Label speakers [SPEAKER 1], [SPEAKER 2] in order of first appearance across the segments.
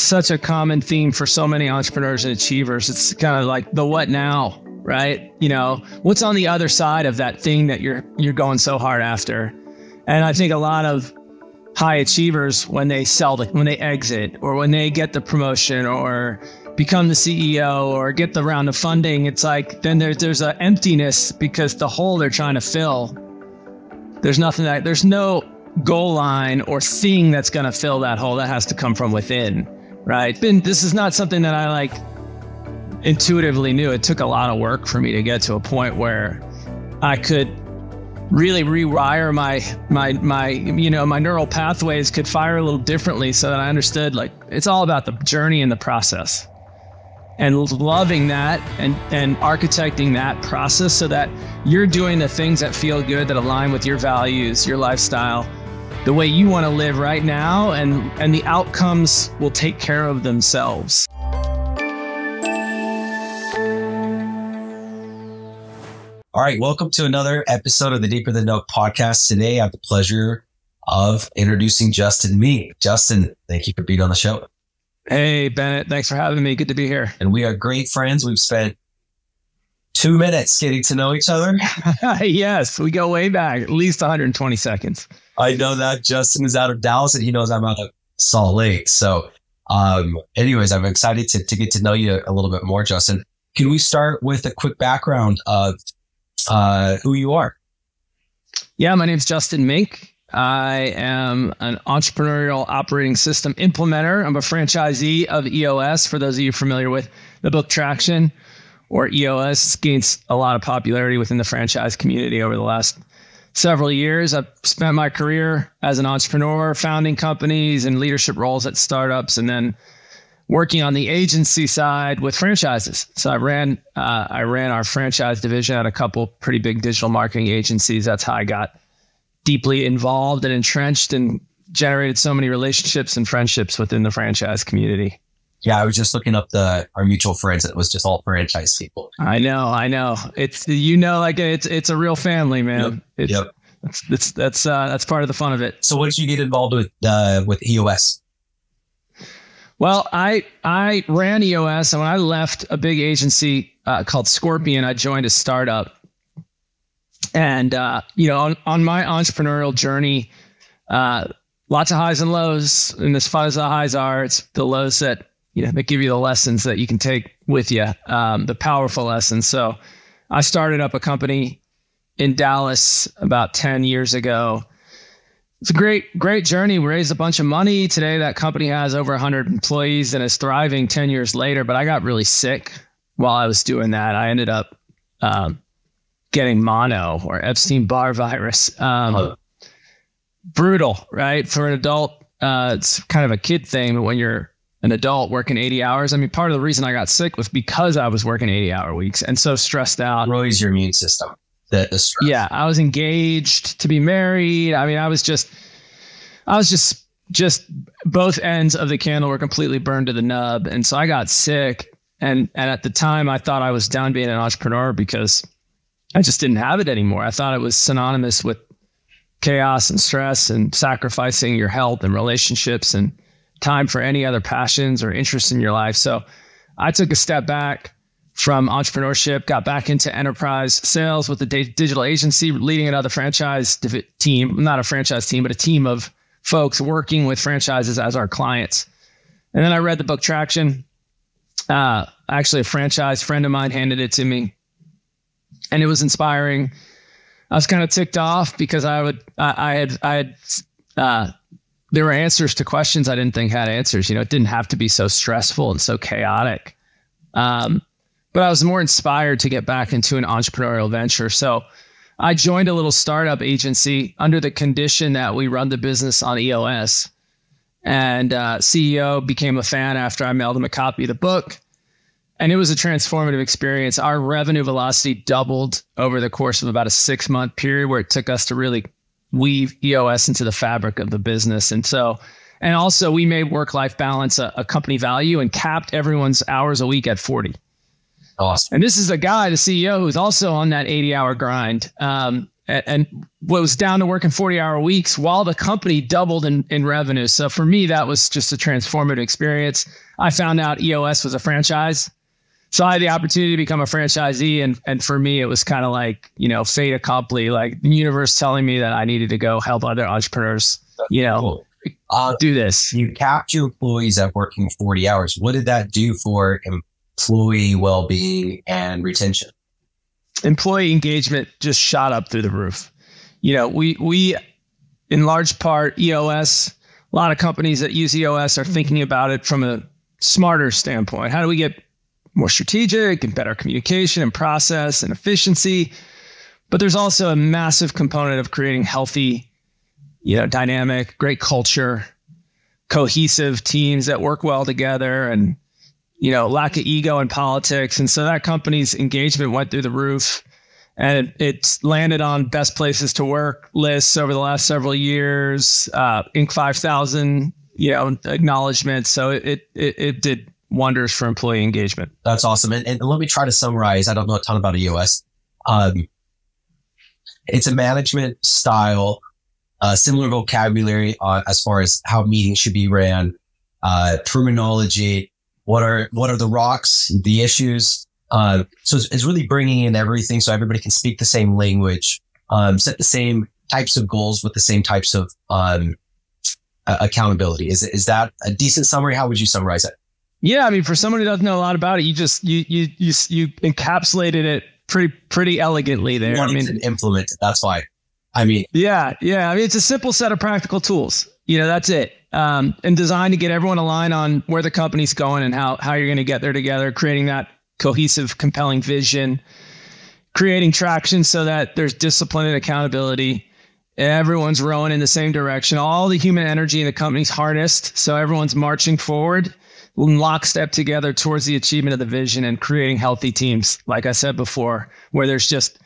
[SPEAKER 1] such a common theme for so many entrepreneurs and achievers. It's kind of like the what now, right? You know, what's on the other side of that thing that you're you're going so hard after? And I think a lot of high achievers when they sell the when they exit or when they get the promotion or become the CEO or get the round of funding, it's like then there's there's an emptiness because the hole they're trying to fill. There's nothing that there's no goal line or thing that's going to fill that hole. That has to come from within, right? And this is not something that I like intuitively knew. It took a lot of work for me to get to a point where I could really rewire my my my you know my neural pathways could fire a little differently so that I understood like it's all about the journey and the process and loving that and, and architecting that process so that you're doing the things that feel good that align with your values your lifestyle the way you want to live right now and and the outcomes will take care of themselves
[SPEAKER 2] all right welcome to another episode of the Deeper Than Dough podcast today i have the pleasure of introducing justin Mink. justin thank you for being on the show
[SPEAKER 1] Hey, Bennett. Thanks for having me. Good to be here.
[SPEAKER 2] And we are great friends. We've spent two minutes getting to know each other.
[SPEAKER 1] yes, we go way back, at least 120 seconds.
[SPEAKER 2] I know that Justin is out of Dallas and he knows I'm out of Salt Lake. So, um, anyways, I'm excited to, to get to know you a little bit more, Justin. Can we start with a quick background of uh, who you are?
[SPEAKER 1] Yeah, my name's Justin Mink. I am an entrepreneurial operating system implementer. I'm a franchisee of EOS. For those of you familiar with the book Traction or EOS, gains a lot of popularity within the franchise community over the last several years. I've spent my career as an entrepreneur, founding companies and leadership roles at startups, and then working on the agency side with franchises. So I ran uh, I ran our franchise division at a couple pretty big digital marketing agencies. That's how I got deeply involved and entrenched and generated so many relationships and friendships within the franchise community.
[SPEAKER 2] Yeah, I was just looking up the our mutual friends. It was just all franchise people.
[SPEAKER 1] I know, I know. It's you know, like it's it's a real family, man.
[SPEAKER 2] Yep.
[SPEAKER 1] It's,
[SPEAKER 2] yep.
[SPEAKER 1] That's that's that's uh, that's part of the fun of it.
[SPEAKER 2] So, what did you get involved with uh, with EOS?
[SPEAKER 1] Well, I I ran EOS, and when I left a big agency uh, called Scorpion, I joined a startup and uh, you know, on, on my entrepreneurial journey, uh, lots of highs and lows. And as far as the highs are, it's the lows that you know that give you the lessons that you can take with you, um, the powerful lessons. So, I started up a company in Dallas about ten years ago. It's a great, great journey. We raised a bunch of money. Today, that company has over 100 employees and is thriving 10 years later. But I got really sick while I was doing that. I ended up um, getting mono or Epstein Barr virus. Um, oh. Brutal, right? For an adult, uh, it's kind of a kid thing, but when you're an adult working 80 hours, I mean, part of the reason I got sick was because I was working 80 hour weeks and so stressed out.
[SPEAKER 2] Ruins your immune system. The, the stress.
[SPEAKER 1] Yeah, I was engaged to be married. I mean, I was just, I was just, just both ends of the candle were completely burned to the nub, and so I got sick. And and at the time, I thought I was done being an entrepreneur because I just didn't have it anymore. I thought it was synonymous with chaos and stress and sacrificing your health and relationships and time for any other passions or interests in your life. So I took a step back from entrepreneurship, got back into enterprise sales with a digital agency, leading another franchise team, not a franchise team, but a team of folks working with franchises as our clients. And then I read the book Traction. Uh, actually, a franchise friend of mine handed it to me and it was inspiring. I was kind of ticked off because I would I, I had I had uh, there were answers to questions I didn't think had answers. You know, it didn't have to be so stressful and so chaotic. Um, but I was more inspired to get back into an entrepreneurial venture. So I joined a little startup agency under the condition that we run the business on EOS. And uh, CEO became a fan after I mailed him a copy of the book. And it was a transformative experience. Our revenue velocity doubled over the course of about a six month period where it took us to really weave EOS into the fabric of the business. And so, and also we made work life balance a, a, company value and capped everyone's hours a week at 40.
[SPEAKER 2] Awesome.
[SPEAKER 1] And this is a guy, the CEO, who's also on that 80 hour grind. Um, and, and was down to working 40 hour weeks while the company doubled in, in revenue. So for me, that was just a transformative experience. I found out EOS was a franchise. So I had the opportunity to become a franchisee. And, and for me, it was kind of like, you know, fait accompli, like the universe telling me that I needed to go help other entrepreneurs, you know, uh, do this.
[SPEAKER 2] You capped your employees at working 40 hours. What did that do for employee well being and retention?
[SPEAKER 1] Employee engagement just shot up through the roof. You know, we, we, in large part, EOS, a lot of companies that use EOS are thinking about it from a smarter standpoint. How do we get more strategic and better communication and process and efficiency. But there's also a massive component of creating healthy, you know, dynamic, great culture, cohesive teams that work well together and, you know, lack of ego in politics. And so that company's engagement went through the roof and it's landed on best places to work lists over the last several years, uh, Inc. 5000, you know, acknowledgement. So it, it, it did wonders for employee engagement.
[SPEAKER 2] That's awesome. And, and let me try to summarize. I don't know a ton about EOS. Um, it's a management style, uh, similar vocabulary as far as how meetings should be ran, uh, terminology. What are what are the rocks, the issues? Uh, so it's, it's, really bringing in everything so everybody can speak the same language, um, set the same types of goals with the same types of um, accountability. Is is that a decent summary? How would you summarize it?
[SPEAKER 1] Yeah, I mean, for someone who doesn't know a lot about it, you just you you you you encapsulated it pretty pretty elegantly there.
[SPEAKER 2] I mean, to implement it. That's why. I mean,
[SPEAKER 1] yeah, yeah. I mean, it's a simple set of practical tools. You know, that's it. Um, and designed to get everyone aligned on where the company's going and how how you're going to get there together, creating that cohesive, compelling vision, creating traction so that there's discipline and accountability. Everyone's rowing in the same direction. All the human energy in the company's harnessed, so everyone's marching forward lockstep together towards the achievement of the vision and creating healthy teams. Like I said before, where there's just,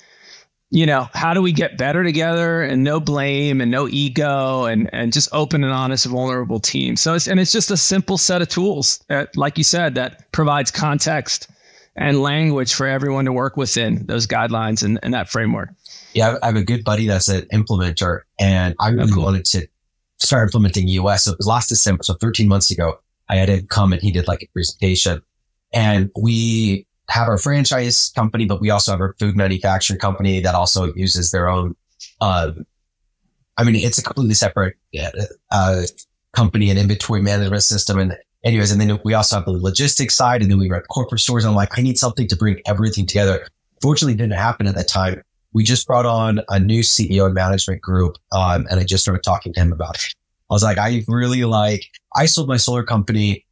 [SPEAKER 1] you know, how do we get better together and no blame and no ego and and just open and honest, and vulnerable teams. So it's and it's just a simple set of tools that, like you said, that provides context and language for everyone to work within those guidelines and, and that framework.
[SPEAKER 2] Yeah, I have a good buddy that's an implementer, and I really oh, cool. wanted to start implementing EOS. So it was last December, so 13 months ago. I had him come and he did like a presentation and we have our franchise company, but we also have our food manufacturing company that also uses their own, uh, I mean, it's a completely separate, uh, company and inventory management system. And anyways, and then we also have the logistics side and then we run corporate stores. And I'm like, I need something to bring everything together. Fortunately, didn't happen at that time. We just brought on a new CEO and management group. Um, and I just started talking to him about it. I was like, I really like, I sold my solar company,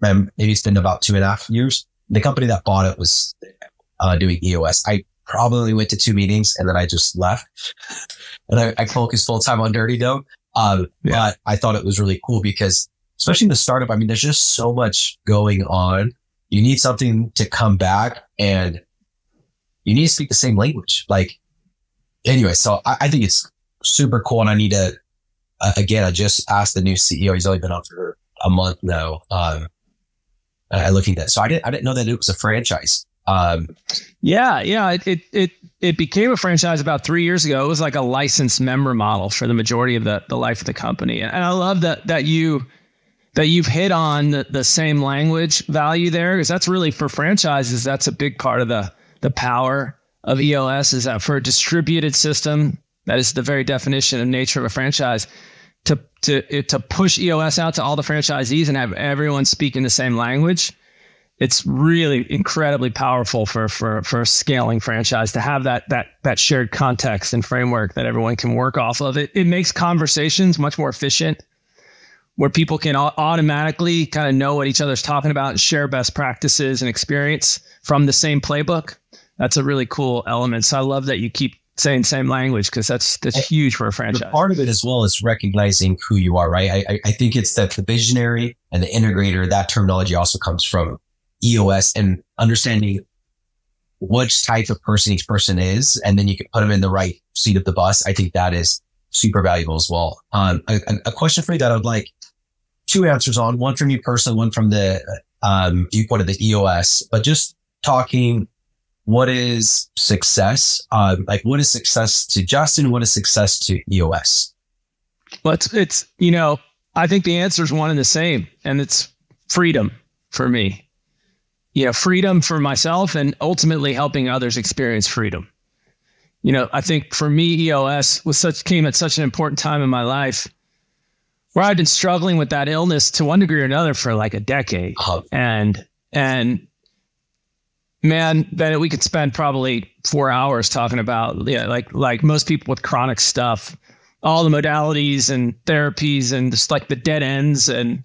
[SPEAKER 2] and maybe it's been about two and a half years. The company that bought it was uh, doing EOS. I probably went to two meetings and then I just left and I, I focused full time on Dirty Dough. Um, yeah. but I thought it was really cool because especially in the startup, I mean, there's just so much going on. You need something to come back and you need to speak the same language. Like, anyway, so I, I think it's super cool and I need to uh, again, I just asked the new CEO. He's only been on for a month now. Um, I looking at that, so I didn't I didn't know that it was a franchise. Um,
[SPEAKER 1] yeah, yeah, it, it it it became a franchise about three years ago. It was like a licensed member model for the majority of the the life of the company, and I love that that you that you've hit on the, the same language value there because that's really for franchises. That's a big part of the the power of EOS is that for a distributed system that is the very definition and nature of a franchise to to to push EOS out to all the franchisees and have everyone speaking the same language, it's really incredibly powerful for for for scaling franchise to have that that that shared context and framework that everyone can work off of. It it makes conversations much more efficient, where people can automatically kind of know what each other's talking about and share best practices and experience from the same playbook. That's a really cool element. So I love that you keep saying same language because that's that's huge for a franchise.
[SPEAKER 2] part of it as well is recognizing who you are, right? I, I think it's that the visionary and the integrator, that terminology also comes from EOS and understanding which type of person each person is, and then you can put them in the right seat of the bus. I think that is super valuable as well. Um, a, a question for you that I'd like two answers on, one from you personally, one from the um, viewpoint of the EOS, but just talking what is success? Um, like what is success to Justin? What is success to EOS?
[SPEAKER 1] Well, it's, it's, you know, I think the answer is one and the same, and it's freedom for me. You know, freedom for myself and ultimately helping others experience freedom. You know, I think for me, EOS was such came at such an important time in my life where I'd been struggling with that illness to one degree or another for like a decade. Uh-huh. And and man, that we could spend probably four hours talking about yeah, like like most people with chronic stuff, all the modalities and therapies and just like the dead ends and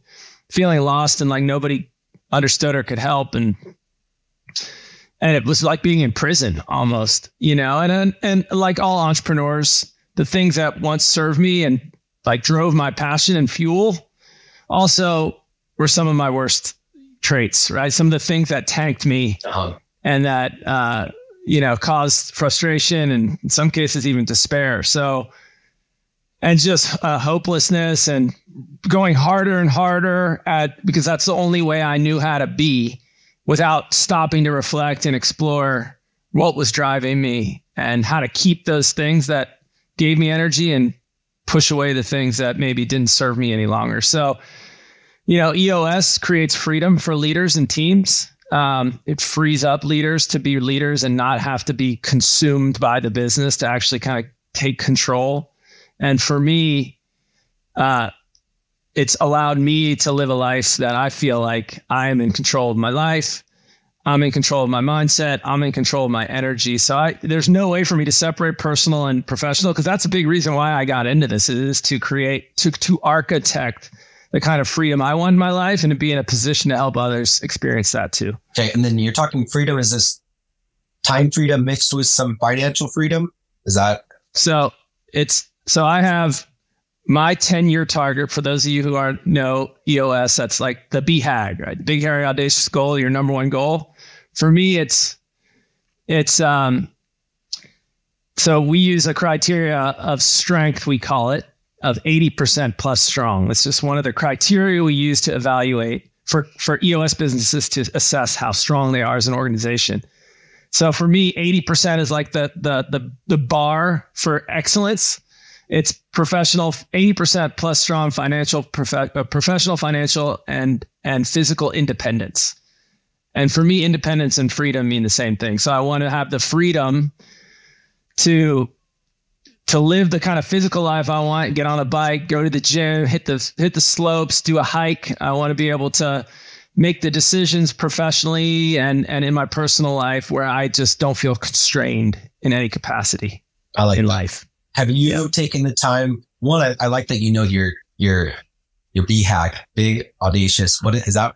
[SPEAKER 1] feeling lost and like nobody understood or could help and and it was like being in prison almost, you know. And and, and like all entrepreneurs, the things that once served me and like drove my passion and fuel also were some of my worst traits, right? Some of the things that tanked me uh-huh. And that uh, you know caused frustration and in some cases even despair. So and just uh, hopelessness and going harder and harder at because that's the only way I knew how to be without stopping to reflect and explore what was driving me and how to keep those things that gave me energy and push away the things that maybe didn't serve me any longer. So, you know, EOS creates freedom for leaders and teams. Um, it frees up leaders to be leaders and not have to be consumed by the business to actually kind of take control. And for me, uh, it's allowed me to live a life that I feel like I am in control of my life. I'm in control of my mindset. I'm in control of my energy. So I, there's no way for me to separate personal and professional because that's a big reason why I got into this is to create, to, to architect the kind of freedom I want in my life and to be in a position to help others experience that too.
[SPEAKER 2] Okay. And then you're talking freedom. Is this time freedom mixed with some financial freedom? Is that?
[SPEAKER 1] So it's, so I have my 10 year target for those of you who aren't know EOS, that's like the BHAG, right? The Big, hairy, audacious goal, your number one goal. For me, it's, it's, um, so we use a criteria of strength, we call it, of 80% plus strong. It's just one of the criteria we use to evaluate for, for EOS businesses to assess how strong they are as an organization. So for me, 80% is like the, the, the, the bar for excellence it's professional, 80% plus strong financial, prof- uh, professional, financial, and, and physical independence. And for me, independence and freedom mean the same thing. So I want to have the freedom to to live the kind of physical life I want, get on a bike, go to the gym, hit the hit the slopes, do a hike. I want to be able to make the decisions professionally and and in my personal life where I just don't feel constrained in any capacity
[SPEAKER 2] I like
[SPEAKER 1] in
[SPEAKER 2] that.
[SPEAKER 1] life.
[SPEAKER 2] Have you taken the time? One, I, I, like that you know your your your BHAG, big audacious. What is that?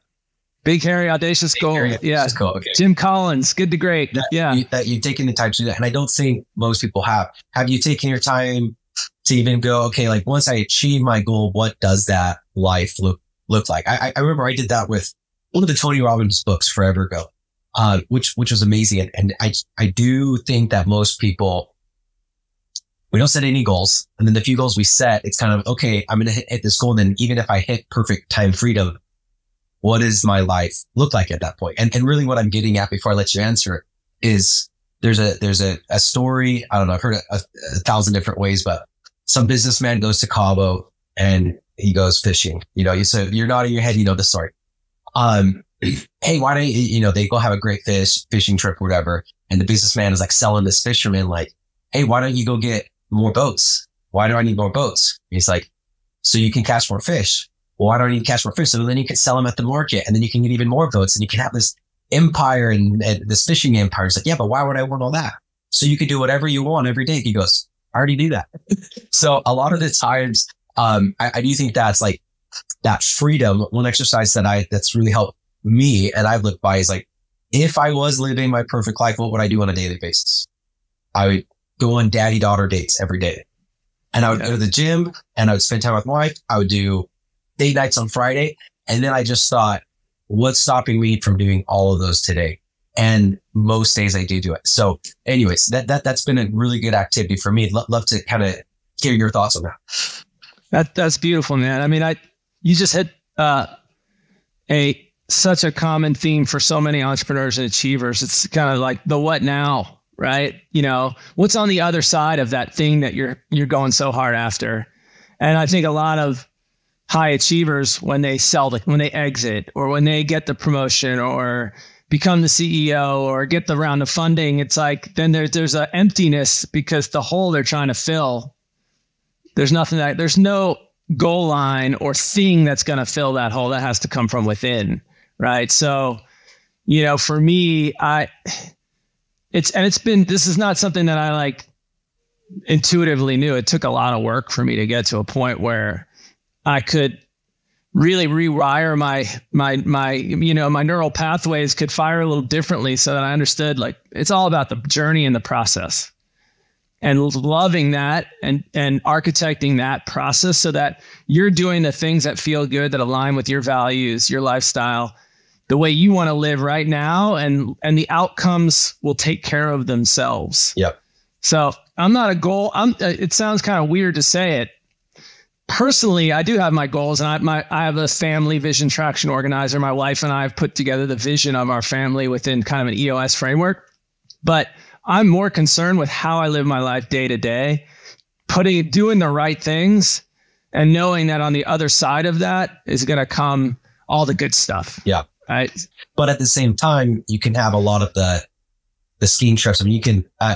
[SPEAKER 1] Big hairy audacious big goal. Hairy, yeah, cool. okay. Jim Collins, good to great.
[SPEAKER 2] That,
[SPEAKER 1] yeah,
[SPEAKER 2] you, that you've taken the time to do that, and I don't think most people have. Have you taken your time to even go? Okay, like once I achieve my goal, what does that life look look like? I, I remember I did that with one of the Tony Robbins books forever ago, uh, which which was amazing, and, and I I do think that most people we don't set any goals. And then the few goals we set, it's kind of, okay, I'm going to hit, hit, this goal. And then even if I hit perfect time freedom, what does my life look like at that point? And, and really what I'm getting at before I let you answer is there's a, there's a, a story. I don't know. I've heard it a, a thousand different ways, but some businessman goes to Cabo and he goes fishing. You know, you so you're nodding your head, you know the story. Um, hey, why don't you, you know, they go have a great fish, fishing trip, whatever. And the businessman is like selling this fisherman, like, hey, why don't you go get more boats. Why do I need more boats? He's like, so you can catch more fish. Well, why do I need to catch more fish? So then you can sell them at the market and then you can get even more boats and you can have this empire and, and this fishing empire. It's like, yeah, but why would I want all that? So you can do whatever you want every day. He goes, I already do that. so a lot of the times, um, I, I do think that's like that freedom. One exercise that I, that's really helped me and I've lived by is like, if I was living my perfect life, what would I do on a daily basis? I would go on daddy daughter dates every day. And I would go to the gym and I would spend time with my wife. I would do date nights on Friday. And then I just thought, what's stopping me from doing all of those today? And most days I do do it. So anyways, that, that, that's been a really good activity for me. Love to kind of hear your thoughts on that.
[SPEAKER 1] That, that's beautiful, man. I mean, I, you just hit, uh, a, such a common theme for so many entrepreneurs and achievers. It's kind of like the what now, right? You know, what's on the other side of that thing that you're you're going so hard after? And I think a lot of high achievers when they sell the when they exit or when they get the promotion or become the CEO or get the round of funding, it's like then there's there's an emptiness because the hole they're trying to fill, there's nothing that there's no goal line or thing that's going to fill that hole. That has to come from within, right? So, you know, for me, I it's and it's been this is not something that I like intuitively knew. It took a lot of work for me to get to a point where I could really rewire my my my you know my neural pathways could fire a little differently so that I understood like it's all about the journey and the process. And loving that and and architecting that process so that you're doing the things that feel good that align with your values your lifestyle the way you want to live right now and and the outcomes will take care of themselves.
[SPEAKER 2] Yep.
[SPEAKER 1] So i'm not a goal i'm it sounds kind of weird to say it personally i do have my goals and i my i have a family vision traction organizer my wife and i have put together the vision of our family within kind of an eos framework but I'm more concerned with how I live my life day to day, putting doing the right things and knowing that on the other side of that is going to come all the good stuff.
[SPEAKER 2] Yeah.
[SPEAKER 1] Right.
[SPEAKER 2] But at the same time, you can have a lot of the the skiing trips. I mean, you can. Uh,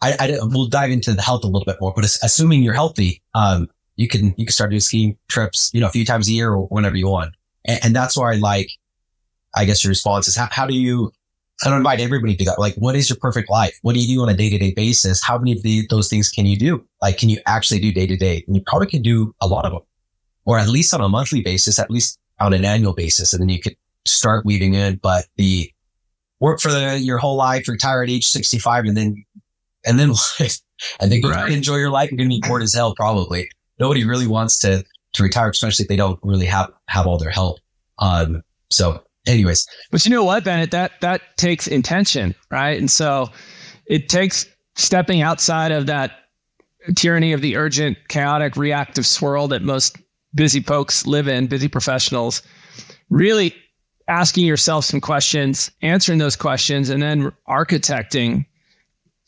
[SPEAKER 2] I, I we'll dive into the health a little bit more, but assuming you're healthy, um, you can you can start doing skiing trips, you know, a few times a year or whenever you want, and, and that's where I like. I guess your response is how, how do you I don't invite everybody to that. Like, what is your perfect life? What do you do on a day to day basis? How many of the, those things can you do? Like, can you actually do day to day? And you probably can do a lot of them, or at least on a monthly basis, at least on an annual basis. And then you could start weaving in, but the work for the, your whole life, retire at age 65 and then, and then, and then right. enjoy your life. You're going to be bored as hell, probably. Nobody really wants to, to retire, especially if they don't really have, have all their help. Um, so anyways.
[SPEAKER 1] But you know what, Bennett? That that takes intention, right? And so it takes stepping outside of that tyranny of the urgent, chaotic, reactive swirl that most busy folks live in, busy professionals, really asking yourself some questions, answering those questions, and then architecting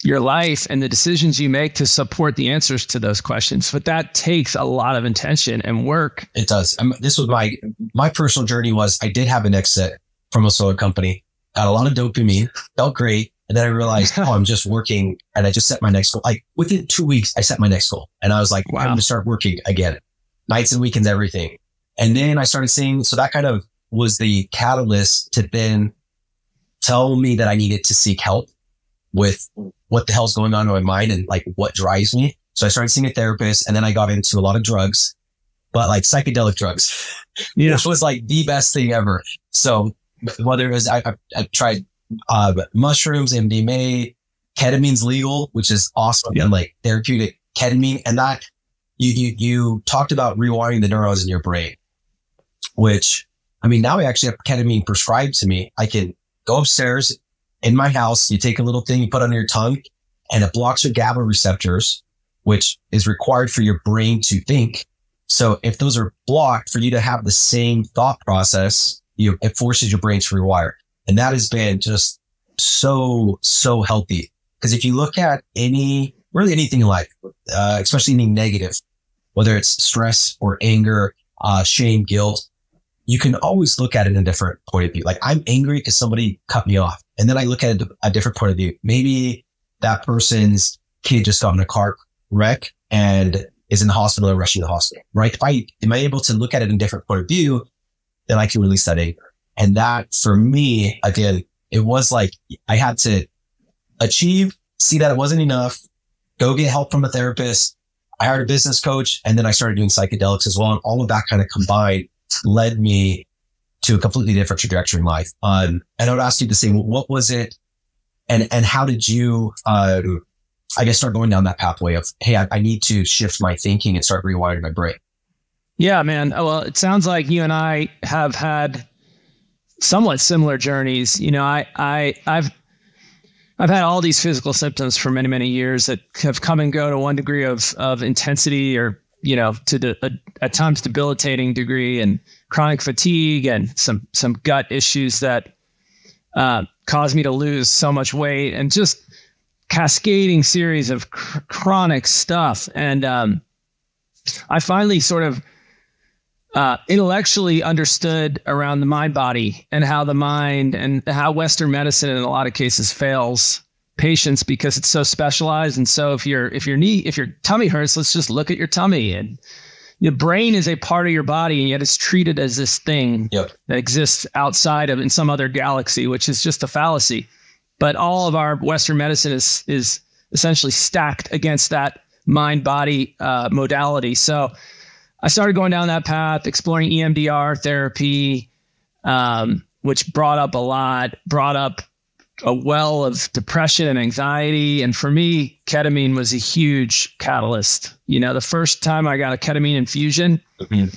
[SPEAKER 1] your life and the decisions you make to support the answers to those questions. But that takes a lot of intention and work.
[SPEAKER 2] It does. Um, this was my my personal journey. Was I did have an exit from a solar company, got a lot of dopamine, felt great, and then I realized, oh, I'm just working, and I just set my next goal. Like within two weeks, I set my next goal, and I was like, wow. I'm going to start working again, nights and weekends, everything. And then I started seeing. So that kind of was the catalyst to then tell me that I needed to seek help with what the hell's going on in my mind and like what drives me. So I started seeing a therapist and then I got into a lot of drugs, but like psychedelic drugs, yeah. which was like the best thing ever. So whether it was, I, I, I tried, uh, mushrooms, MDMA, ketamine's legal, which is awesome. Yeah. And like therapeutic ketamine and that you, you, you talked about rewiring the neurons in your brain, which I mean, now I actually have ketamine prescribed to me. I can go upstairs in my house, you take a little thing, you put under your tongue and it blocks your GABA receptors, which is required for your brain to think. So if those are blocked for you to have the same thought process, you, it forces your brain to rewire. And that has been just so, so healthy. Cause if you look at any, really anything in life, uh, especially anything negative, whether it's stress or anger, uh, shame, guilt, you can always look at it in a different point of view. Like I'm angry because somebody cut me off. And then I look at a different point of view. Maybe that person's kid just got in a car wreck and is in the hospital or rushing to the hospital, right? If I am I able to look at it in a different point of view, then I can release that anger. And that for me, again, it was like I had to achieve, see that it wasn't enough, go get help from a therapist. I hired a business coach and then I started doing psychedelics as well. And all of that kind of combined led me to a completely different trajectory in life. Um, and I would ask you to say, what was it and, and how did you, um, I guess start going down that pathway of, Hey, I, I need to shift my thinking and start rewiring my brain.
[SPEAKER 1] Yeah, man. Oh, well, it sounds like you and I have had somewhat similar journeys. You know, I, I, I've, I've had all these physical symptoms for many, many years that have come and go to one degree of, of intensity or, you know, to the, a, at times debilitating degree. And chronic fatigue and some some gut issues that uh, caused me to lose so much weight and just cascading series of cr- chronic stuff. And um, I finally sort of uh, intellectually understood around the mind body and how the mind and how Western medicine in a lot of cases fails patients because it's so specialized. And so if your if your knee if your tummy hurts, let's just look at your tummy and your brain is a part of your body and yet it's treated as this thing
[SPEAKER 2] Yep.
[SPEAKER 1] that exists outside of in some other galaxy, which is just a fallacy. But all of our Western medicine is is essentially stacked against that mind body uh, modality. So I started going down that path, exploring EMDR therapy, um, which brought up a lot, brought up a well of depression and anxiety. And for me, ketamine was a huge catalyst. You know, the first time I got a ketamine infusion,
[SPEAKER 2] Mhm.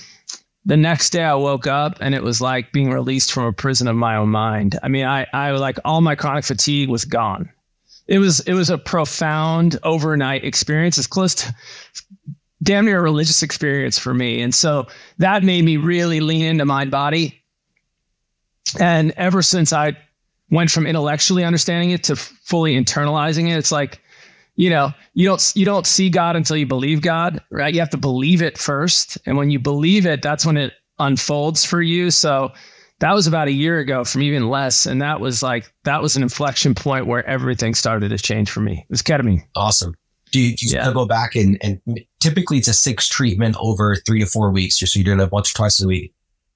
[SPEAKER 1] the next day I woke up and it was like being released from a prison of my own mind. I mean, I, I like all my chronic fatigue was gone. It was, it was a profound overnight experience. It's close to damn near a religious experience for me. And so that made me really lean into mind body. And ever since I went from intellectually understanding it to fully internalizing it, it's like, you know, you don't you don't see God until you believe God, right? You have to believe it first. And when you believe it, that's when it unfolds for you. So that was about a year ago from even less. And that was like that was an inflection point where everything started to change for me. It was ketamine.
[SPEAKER 2] Awesome. Do you, do you
[SPEAKER 1] Yeah.
[SPEAKER 2] still go back and, and typically it's a six treatment over three to four weeks, just so you're doing it once or twice a week.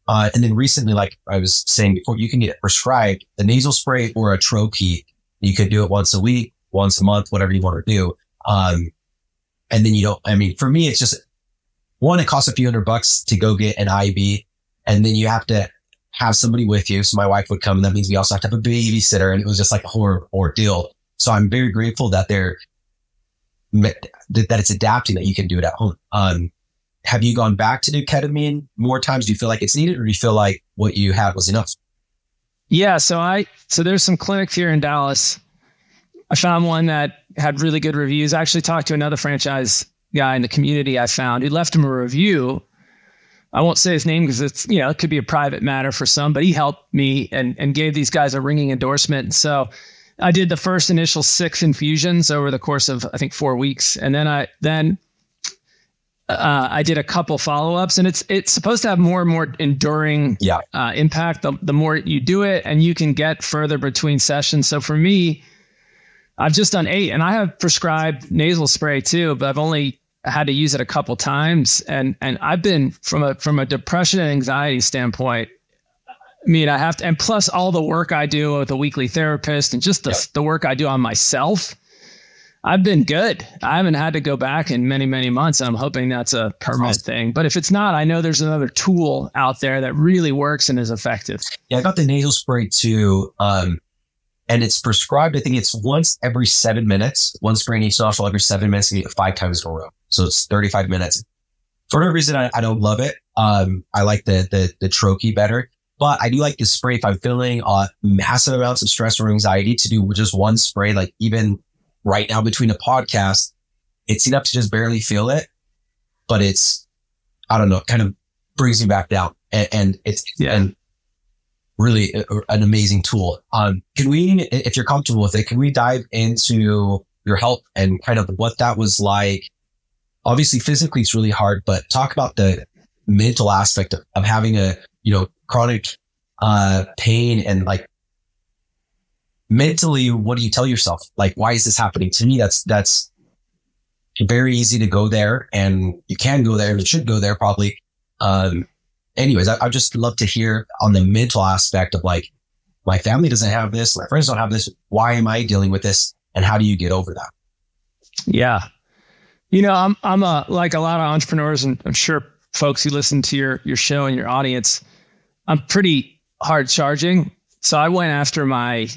[SPEAKER 2] Uh, and then recently, like I was saying before, you can get prescribed a nasal spray or a troche. You could do it once a week, once a month, whatever you want to do. Um, and then you don't, I mean, for me, it's just one, it costs a few hundred bucks to go get an IV and then you have to have somebody with you. So my wife would come and that means we also have to have a babysitter and it was just like a whole ordeal. So I'm very grateful that they're, that it's adapting that you can do it at home. Um, have you gone back to do ketamine more times? Do you feel like it's needed or do you feel like what you had was enough?
[SPEAKER 1] Yeah, so I so there's some clinics here in Dallas. I found one that had really good reviews. I actually talked to another franchise guy in the community I found who left him a review. I won't say his name because it's you know it could be a private matter for some, but he helped me and and gave these guys a ringing endorsement. So I did the first initial six infusions over the course of I think four weeks, and then I then uh, I did a couple follow ups, and it's it's supposed to have more and more enduring
[SPEAKER 2] Yeah.
[SPEAKER 1] uh, impact. The, the more you do it, and you can get further between sessions. So for me, I've just done eight, and I have prescribed nasal spray too, but I've only had to use it a couple times, and and I've been from a from a depression and anxiety standpoint. I mean, I have to, and plus all the work I do with a weekly therapist, and just the
[SPEAKER 2] Yeah.
[SPEAKER 1] the work I do on myself. I've been good. I haven't had to go back in many, many months. And I'm hoping that's a permanent
[SPEAKER 2] awesome.
[SPEAKER 1] thing. But if it's not, I know there's another tool out there that really works and is effective.
[SPEAKER 2] Yeah, I got the nasal spray too. Um, and it's prescribed. I think it's once every seven minutes, one spray in each nostril every seven minutes, you get five times in a row. So it's 35 minutes. For no reason, I, I don't love it. Um, I like the, the, the troche better, but I do like the spray if I'm feeling uh, massive amounts of stress or anxiety to do just one spray, like even right now between a podcast, it's enough to just barely feel it, but it's, I don't know, it kind of brings me back down and, and it's,
[SPEAKER 1] Yeah.
[SPEAKER 2] and really a- an amazing tool. Um, can we, if you're comfortable with it, can we dive into your help and kind of what that was like? Obviously, physically, it's really hard, but talk about the mental aspect of, of having a, you know, chronic, uh, pain and like mentally, what do you tell yourself? Like, why is this happening to me? That's, that's very easy to go there and you can go there and it should go there probably. Um, anyways, I, I just love to hear on the mental aspect of like, my family doesn't have this, my friends don't have this. Why am I dealing with this? And how do you get over that?
[SPEAKER 1] Yeah. You know, I'm I'm a like a lot of entrepreneurs and I'm sure folks who listen to your your show and your audience, I'm pretty hard charging. So I went after my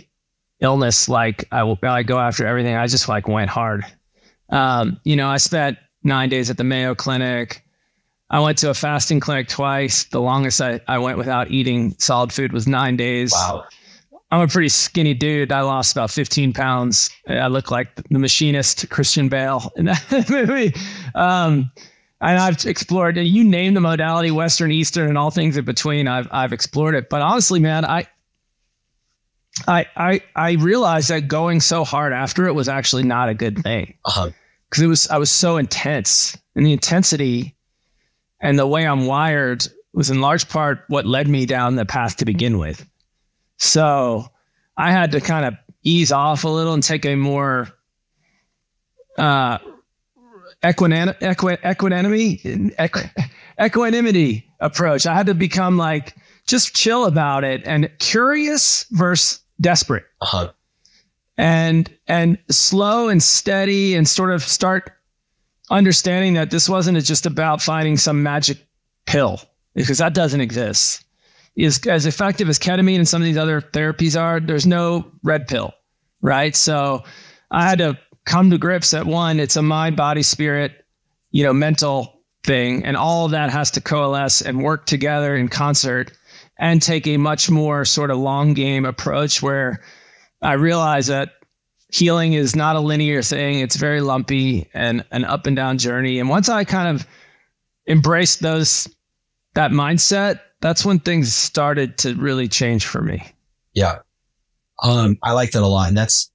[SPEAKER 1] illness like I will I go after everything. I just like went hard. Um, you know, I spent nine days at the Mayo Clinic. I went to a fasting clinic twice. The longest I, I went without eating solid food was nine days.
[SPEAKER 2] Wow.
[SPEAKER 1] I'm a pretty skinny dude. I lost about 15 pounds. I look like the machinist Christian Bale in that movie. Um, and I've explored. You name the modality, Western, Eastern, and all things in between. I've I've explored it. But honestly, man, I I I I realized that going so hard after it was actually not a good thing because uh-huh. it was I was so intense, and the intensity and the way I'm wired was in large part what led me down the path to begin with. So I had to kind of ease off a little and take a more uh, equinan- equi- equanimity, equi- equanimity approach. I had to become like just chill about it and curious versus desperate. Uh-huh. And and slow and steady and sort of start understanding that this wasn't just about finding some magic pill because that doesn't exist. Is as effective as ketamine and some of these other therapies are, there's no red pill, right? So I had to come to grips that one, it's a mind, body, spirit, you know, mental thing, and all of that has to coalesce and work together in concert and take a much more sort of long game approach where I realize that healing is not a linear thing. It's very lumpy and an up and down journey. And once I kind of embraced those that mindset, that's when things started to really change for me.
[SPEAKER 2] Yeah. Um, I like that a lot. And that's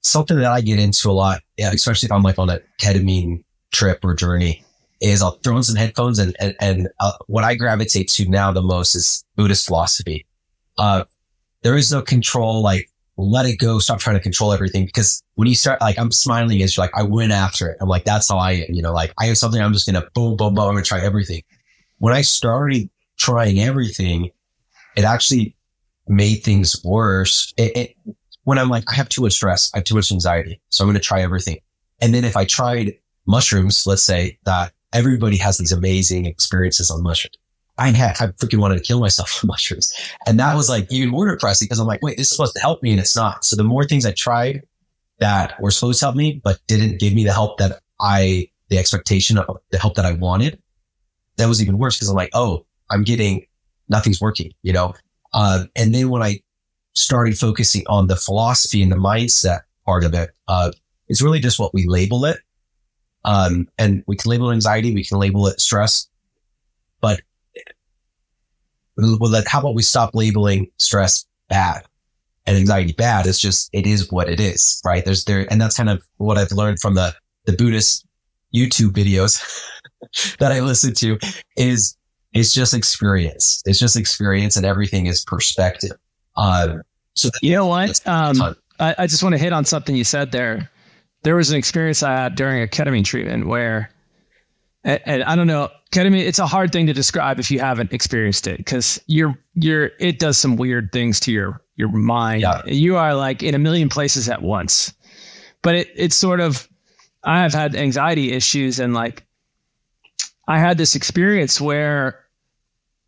[SPEAKER 2] something that I get into a lot, yeah, especially if I'm like on a ketamine trip or journey is I'll throw in some headphones and, and, and uh, what I gravitate to now the most is Buddhist philosophy. Uh, there is no control, like let it go, stop trying to control everything. Because when you start, like, I'm smiling as you're like, I went after it. I'm like, that's how I am, you know, like I have something, I'm just going to boom, boom, boom, I'm going to try everything. When I started trying everything, it actually made things worse. It, it, when I'm like, I have too much stress, I have too much anxiety. So I'm going to try everything. And then if I tried mushrooms, let's say that everybody has these amazing experiences on mushrooms. I had, I freaking wanted to kill myself on mushrooms. And that was like even more depressing because I'm like, wait, this is supposed to help me and it's not. So the more things I tried that were supposed to help me, but didn't give me the help that I, the expectation of the help that I wanted, that was even worse because I'm like, oh, I'm getting nothing's working, you know? Uh, and then when I started focusing on the philosophy and the mindset part of it, uh, it's really just what we label it. Um, and we can label it anxiety, we can label it stress, but well, how about we stop labeling stress bad and anxiety bad? It's just, it is what it is, right? There's there, and that's kind of what I've learned from the, the Buddhist YouTube videos that I listen to is it's just experience. It's just experience and everything is perspective. Um,
[SPEAKER 1] so you know what? Um, I, I just want to hit on something you said there. There was an experience I had during a ketamine treatment where, and, and I don't know, ketamine. It's a hard thing to describe if you haven't experienced it because you're you're it does some weird things to your your mind. Yeah. You are like in a million places at once, but it it's sort of. I've had anxiety issues and like I had this experience where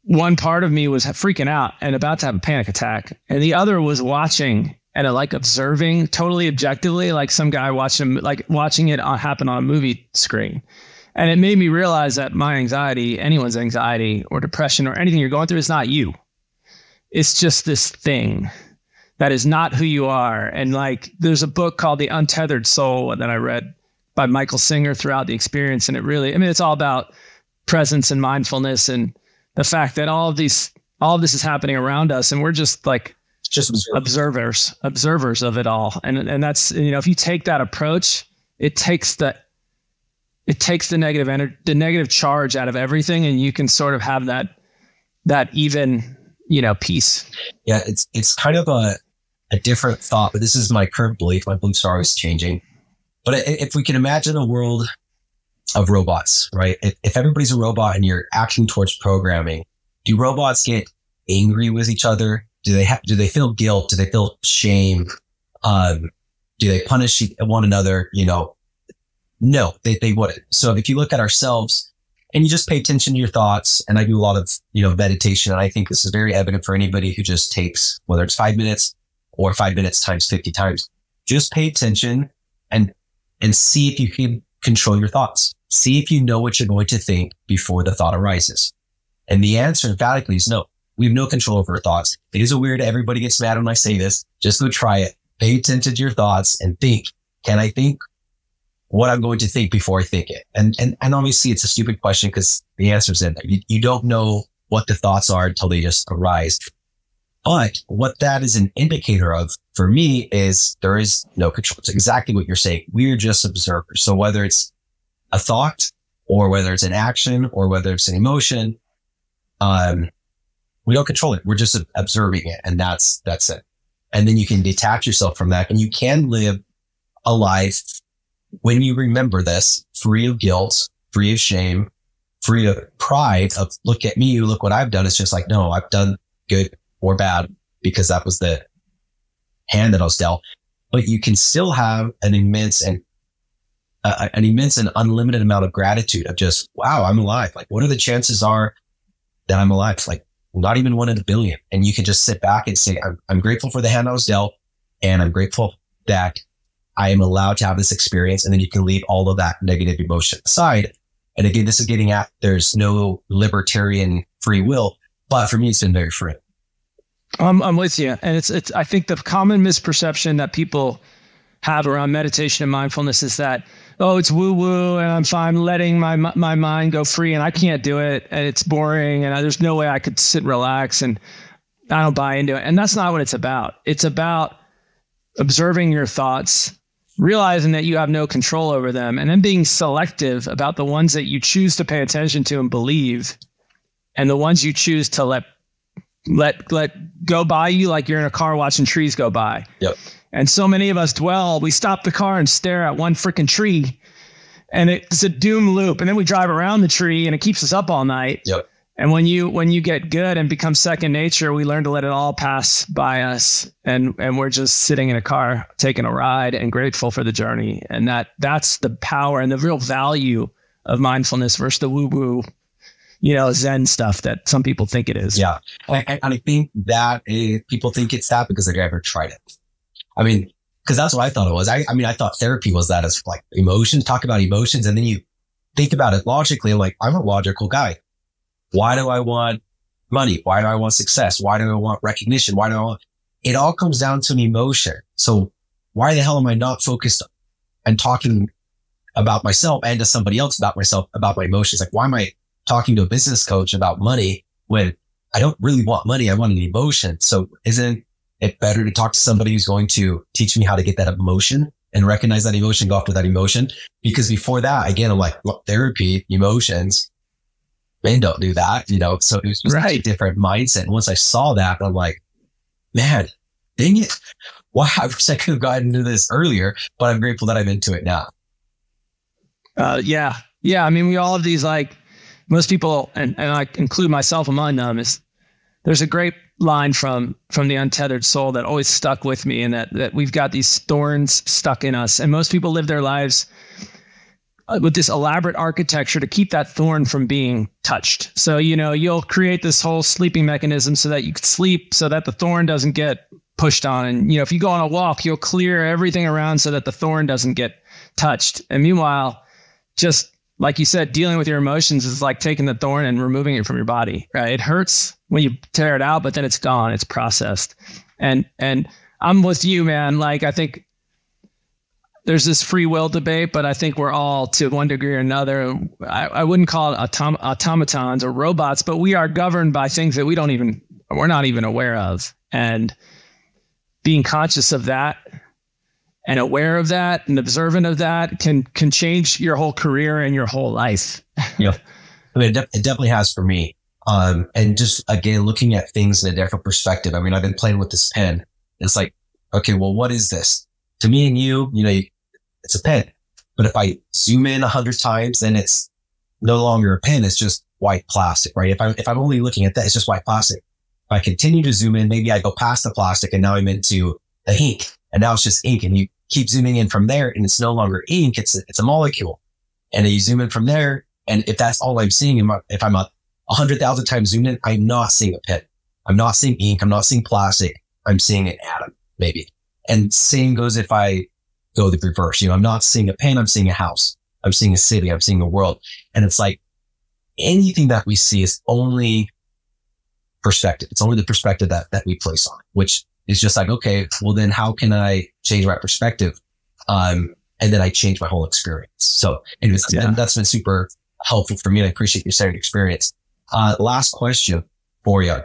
[SPEAKER 1] one part of me was freaking out and about to have a panic attack, and the other was watching and like observing totally objectively, like some guy watching like watching it happen on a movie screen. And it made me realize that my anxiety, anyone's anxiety or depression or anything you're going through, is not you. It's just this thing that is not who you are. And like, there's a book called The Untethered Soul that I read by Michael Singer throughout the experience. And it really, I mean, it's all about presence and mindfulness and the fact that all of these all of this is happening around us and we're just like
[SPEAKER 2] just
[SPEAKER 1] observers observers of it all. And and that's you know if you take that approach it takes the it takes the negative energy the negative charge out of everything and you can sort of have that that even you know peace.
[SPEAKER 2] Yeah it's it's kind of a a different thought but this is my current belief. My beliefs are always changing. But if we can imagine a world of robots, right? If, if everybody's a robot and you're acting towards programming, do robots get angry with each other? Do they have, do they feel guilt? Do they feel shame? Um, do they punish one another? You know, no, they, they wouldn't. So if you look at ourselves and you just pay attention to your thoughts, and I do a lot of, you know, meditation, and I think this is very evident for anybody who just takes, whether it's five minutes or five minutes times 50 times, just pay attention and, and see if you can control your thoughts. See if you know what you're going to think before the thought arises. And the answer emphatically is no. We have no control over our thoughts. It is a weird. Everybody gets mad when I say this. Just go try it. Pay attention to your thoughts and think. Can I think what I'm going to think before I think it. And, and, and obviously it's a stupid question because the answer's in there. You, you don't know what the thoughts are until they just arise. But what that is an indicator of for me is there is no control. It's exactly what you're saying. We're just observers. So whether it's a thought or whether it's an action or whether it's an emotion, um, we don't control it. We're just observing it. And that's, that's it. And then you can detach yourself from that and you can live a life when you remember this free of guilt, free of shame, free of pride of look at me, look what I've done. It's just like, no, I've done good or bad because that was the hand that I was dealt. But you can still have an immense and uh, an immense and unlimited amount of gratitude of just, wow, I'm alive. Like, what are the chances are that I'm alive? Like, not even one in a billion. And you can just sit back and say, I'm, I'm grateful for the hand I was dealt. And I'm grateful that I am allowed to have this experience. And then you can leave all of that negative emotion aside. And again, this is getting at there's no libertarian free will, but for me, it's been very free.
[SPEAKER 1] I'm, I'm with you. And it's, it's, I think the common misperception that people have around meditation and mindfulness is that, oh, it's woo woo and I'm fine letting my, my mind go free and I can't do it and it's boring and there's no way I could sit and relax and I don't buy into it. And that's not what it's about. It's about observing your thoughts, realizing that you have no control over them, and then being selective about the ones that you choose to pay attention to and believe and the ones you choose to let let let go by you like you're in a car watching trees go by.
[SPEAKER 2] Yep.
[SPEAKER 1] And so many of us dwell, we stop the car and stare at one freaking tree and it's a doom loop. And then we drive around the tree and it keeps us up all night.
[SPEAKER 2] Yep.
[SPEAKER 1] And when you when you get good and become second nature, we learn to let it all pass by us, and and we're just sitting in a car, taking a ride, and grateful for the journey. And that that's the power and the real value of mindfulness versus the woo woo you know, Zen stuff that some people think it is.
[SPEAKER 2] Yeah. And, and I think that uh, people think it's that because they've never tried it. I mean, because that's what I thought it was. I, I mean, I thought therapy was that as like emotions, talk about emotions, and then you think about it logically. Like, I'm a logical guy. Why do I want money? Why do I want success? Why do I want recognition? Why do I want, it all comes down to an emotion. So why the hell am I not focused and talking about myself and to somebody else about myself, about my emotions? Like, why am I talking to a business coach about money when I don't really want money. I want an emotion. So isn't it better to talk to somebody who's going to teach me how to get that emotion and recognize that emotion, go after that emotion? Because before that, again, I'm like, look, therapy, emotions, men don't do that, you know? So it was just right. a different mindset. And once I saw that, I'm like, man, dang it. Wow. I wish I could have gotten into this earlier, but I'm grateful that I'm into it now.
[SPEAKER 1] Uh, yeah. Yeah. I mean, we all have these like most people, and, and I include myself among them, is there's a great line from from the untethered soul that always stuck with me, and that that we've got these thorns stuck in us, and most people live their lives uh, with this elaborate architecture to keep that thorn from being touched. So you know you'll create this whole sleeping mechanism so that you can sleep, so that the thorn doesn't get pushed on. And you know if you go on a walk, you'll clear everything around so that the thorn doesn't get touched. And meanwhile, just like you said, dealing with your emotions is like taking the thorn and removing it from your body, right? It hurts when you tear it out, but then it's gone, it's processed. And and I'm with you, man. Like I think there's this free will debate, but I think we're all to one degree or another. I, I wouldn't call it autom- automatons or robots, but we are governed by things that we don't even we're not even aware of. And being conscious of that and aware of that and observant of that can can change your whole career and your whole life.
[SPEAKER 2] yeah, I mean, it, de- it, definitely has for me. Um, and just again, looking at things in a different perspective. I mean, I've been playing with this pen. It's like, okay, well, what is this? To me and you, you know, it's a pen. But if I zoom in a hundred times, then it's no longer a pen. It's just white plastic, right? If I'm, if I'm only looking at that, it's just white plastic. If I continue to zoom in, maybe I go past the plastic and now I'm into the ink and now it's just ink and you keep zooming in from there and it's no longer ink. It's a, it's a molecule. And you zoom in from there. And if that's all I'm seeing, if I'm a hundred thousand times zoomed in, I'm not seeing a pen. I'm not seeing ink. I'm not seeing plastic. I'm seeing an atom, maybe. And same goes if I go the reverse. You know, I'm not seeing a pen. I'm seeing a house. I'm seeing a city. I'm seeing a world. And it's like anything that we see is only perspective. It's only the perspective that, that we place on it, which it's just like, okay, well then how can I change my perspective? Um, and then I changed my whole experience. So anyways,
[SPEAKER 1] Yeah.
[SPEAKER 2] been, that's been super helpful for me. I appreciate your shared experience. Uh, last question for you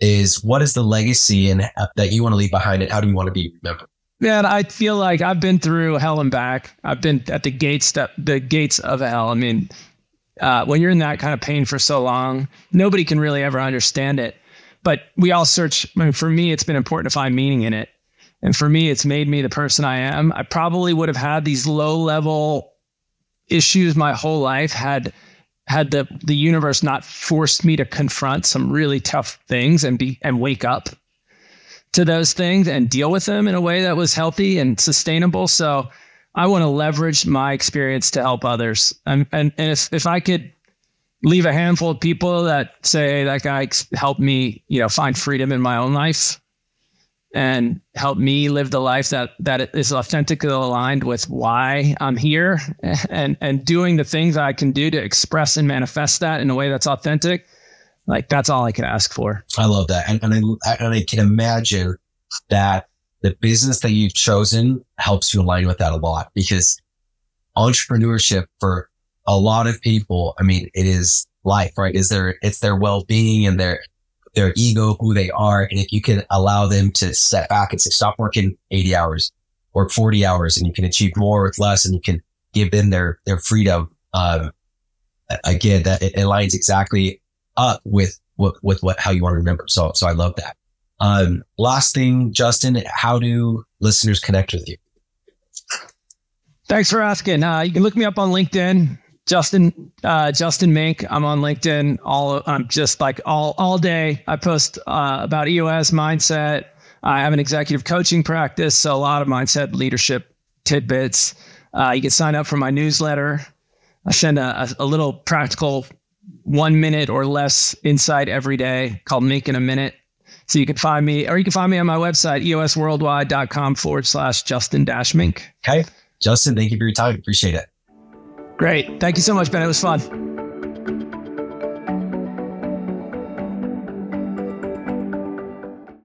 [SPEAKER 2] is what is the legacy and that you want to leave behind and how do you want to be remembered?
[SPEAKER 1] Man, I feel like I've been through hell and back. I've been at the gates that the gates of hell. I mean, uh, when you're in that kind of pain for so long, nobody can really ever understand it. But we all search. I mean, for me, it's been important to find meaning in it, and for me, it's made me the person I am. I probably would have had these low level issues my whole life had had the the universe not forced me to confront some really tough things and be and wake up to those things and deal with them in a way that was healthy and sustainable. So I want to leverage my experience to help others. And, and, and if, if I could leave a handful of people that say that guy helped me, you know, find freedom in my own life and help me live the life that, that is authentically aligned with why I'm here and, and doing the things I can do to express and manifest that in a way that's authentic. Like that's all I could ask for.
[SPEAKER 2] I love that. And, and I, and I can imagine that the business that you've chosen helps you align with that a lot because entrepreneurship for a lot of people, I mean, it is life, right? Is their, it's their well-being and their, their ego, who they are. And if you can allow them to step back and say, stop working 80 hours, work 40 hours and you can achieve more with less and you can give them their, their freedom. Um, again, that it aligns exactly up with what, with what, how you want to remember. So, so I love that. Um, last thing, Justin, how do listeners connect with you?
[SPEAKER 1] Thanks for asking. Uh, you can look me up on LinkedIn, Justin uh, Justin Mink. I'm on LinkedIn. All I'm just like all all day. I post uh, about EOS mindset. I have an executive coaching practice, so a lot of mindset leadership tidbits. Uh, you can sign up for my newsletter. I send a, a, little practical one minute or less insight every day called Mink in a Minute. So you can find me, or you can find me on my website, eosworldwide.com forward slash Justin dash Mink.
[SPEAKER 2] Okay. Justin, thank you for your time. Appreciate it.
[SPEAKER 1] Great. Thank you so much, Ben. It was fun.